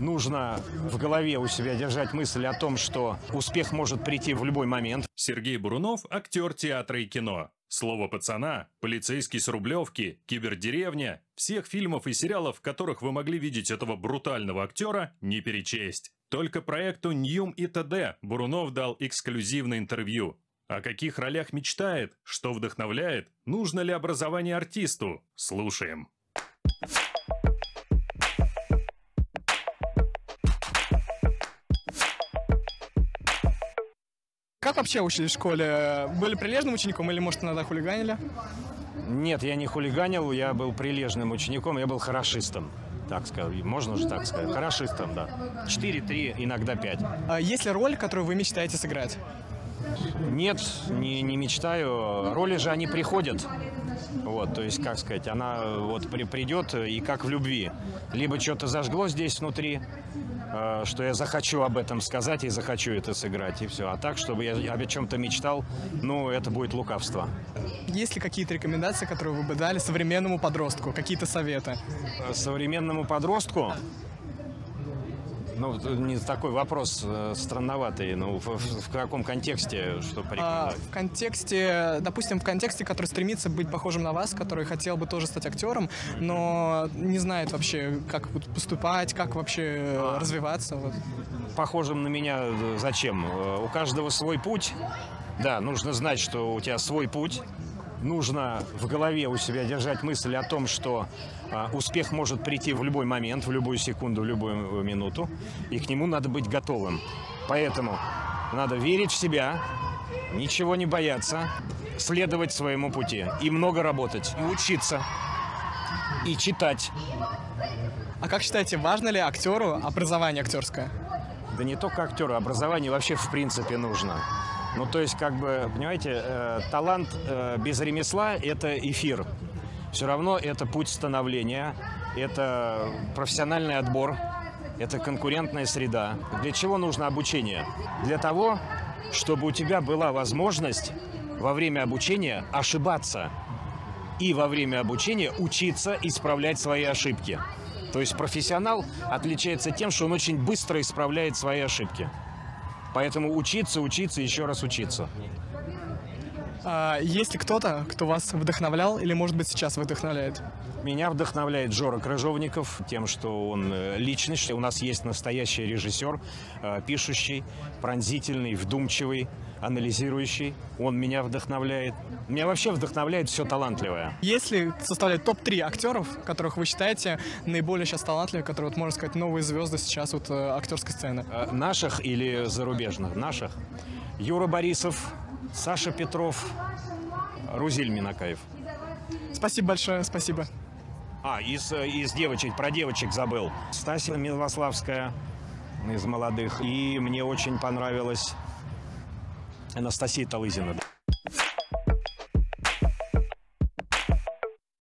нужно в голове у себя держать мысль о том, что успех может прийти в любой момент. Сергей Бурунов – актер театра и кино. Слово пацана, полицейский с Рублевки, кибердеревня – всех фильмов и сериалов, в которых вы могли видеть этого брутального актера, не перечесть. Только проекту «Ньюм и т.д.» Бурунов дал эксклюзивное интервью. О каких ролях мечтает, что вдохновляет, нужно ли образование артисту? Слушаем. Как вообще учились в школе? Были прилежным учеником или, может, иногда хулиганили? Нет, я не хулиганил, я был прилежным учеником, я был хорошистом. Так сказать, можно же так сказать. Хорошистом, да. 4-3, иногда 5. А есть ли роль, которую вы мечтаете сыграть? Нет, не, не мечтаю. Роли же они приходят. Вот, то есть, как сказать, она вот при, придет и как в любви. Либо что-то зажгло здесь внутри, э, что я захочу об этом сказать и захочу это сыграть, и все. А так, чтобы я о чем-то мечтал, ну, это будет лукавство. Есть ли какие-то рекомендации, которые вы бы дали современному подростку? Какие-то советы? Э, Современному подростку ну, не такой вопрос э, странноватый. Ну, в, в- каком контексте, что А, порекомендовать? в контексте, допустим, в контексте, который стремится быть похожим на вас, который хотел бы тоже стать актером, но не знает вообще, как поступать, как вообще э, развиваться. Вот. Похожим на меня э, зачем? Э, У каждого свой путь. Да, нужно знать, что у тебя свой путь. Нужно в голове у себя держать мысль о том, что а, успех может прийти в любой момент, в любую секунду, в любую минуту, и к нему надо быть готовым. Поэтому надо верить в себя, ничего не бояться, следовать своему пути и много работать, и учиться, и читать. А как считаете, важно ли актеру образование актерское? Да не только актеру, образование вообще в принципе нужно. Ну, то есть, как бы, понимаете, э, талант э, без ремесла – это эфир. Все равно это путь становления, это профессиональный отбор, это конкурентная среда. Для чего нужно обучение? Для того, чтобы у тебя была возможность во время обучения ошибаться и во время обучения учиться исправлять свои ошибки. То есть профессионал отличается тем, что он очень быстро исправляет свои ошибки. Поэтому учиться, учиться, еще раз учиться. А, есть ли кто-то, кто вас вдохновлял или, может быть, сейчас вдохновляет? Меня вдохновляет Жора Крыжовников тем, что он э, личность. У нас есть настоящий режиссер, э, пишущий, пронзительный, вдумчивый, анализирующий. Он меня вдохновляет. Меня вообще вдохновляет все талантливое. Если составлять топ-3 актеров, которых вы считаете наиболее сейчас талантливыми, которые, вот, можно сказать, новые звезды сейчас вот э, актерской сцены? Наших или зарубежных? Наших. Юра Борисов, Саша Петров, Рузиль Минакаев. Спасибо большое, спасибо. А, из, э, из девочек, про девочек забыл. Стасия Милославская из молодых. И мне очень понравилась Анастасия Талызина.